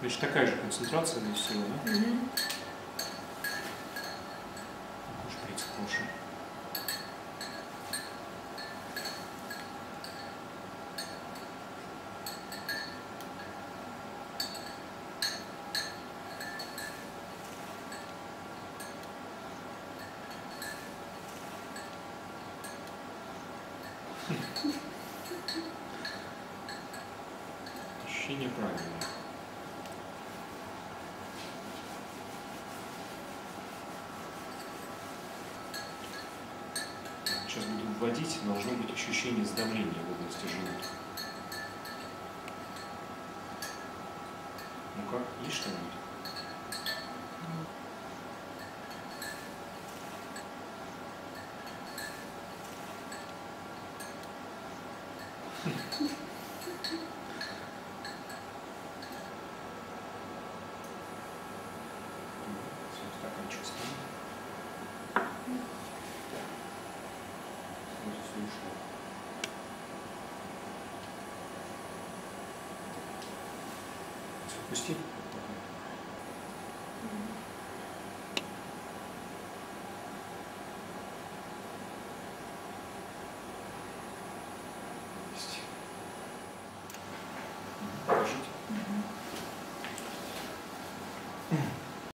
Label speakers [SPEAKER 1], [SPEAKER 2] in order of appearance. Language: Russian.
[SPEAKER 1] Значит, такая же концентрация здесь всего, да?
[SPEAKER 2] Угу.
[SPEAKER 1] Шприц хороший. Ощущение правильное. Сейчас буду вводить, должно быть ощущение сдавления в области желудка. Ну как, есть что-нибудь? Стаканчик слышно. Отпусти. Mm-hmm.